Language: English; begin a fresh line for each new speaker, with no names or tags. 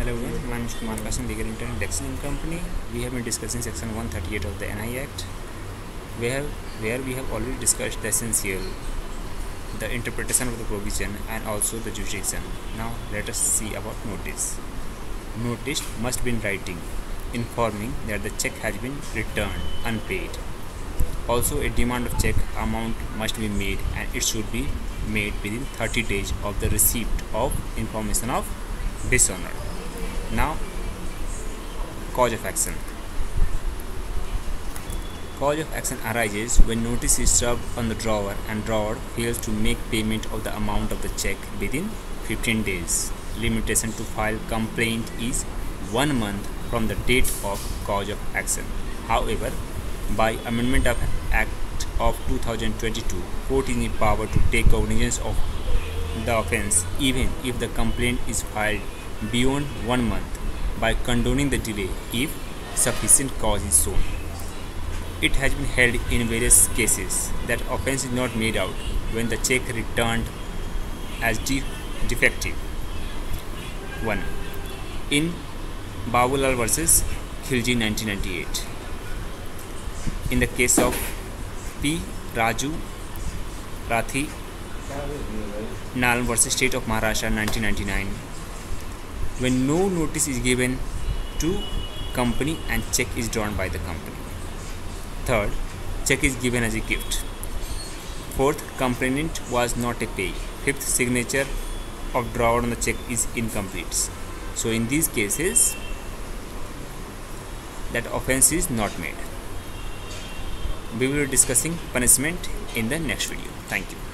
Hello everyone, my name is Kumar Kasim, legal intern Lexis and Company. We have been discussing section 138 of the NI Act, where, where we have already discussed the essential, the interpretation of the provision and also the jurisdiction. Now let us see about notice. Notice must be in writing, informing that the check has been returned unpaid. Also a demand of check amount must be made and it should be made within 30 days of the receipt of information of dishonor. Now, cause of action. Cause of action arises when notice is served on the drawer and drawer fails to make payment of the amount of the check within 15 days. Limitation to file complaint is one month from the date of cause of action. However, by amendment of Act of 2022, court is in power to take cognizance of the offence even if the complaint is filed beyond one month by condoning the delay if sufficient cause is shown. It has been held in various cases that offence is not made out when the check returned as de- defective. 1. In Babulal versus Khilji 1998. In the case of P. Raju Rathi Nalm versus State of Maharashtra 1999 when no notice is given to company and check is drawn by the company. Third, check is given as a gift. Fourth, complainant was not a payee. Fifth, signature of drawer on the check is incomplete. So in these cases, that offense is not made. We will be discussing punishment in the next video. Thank you.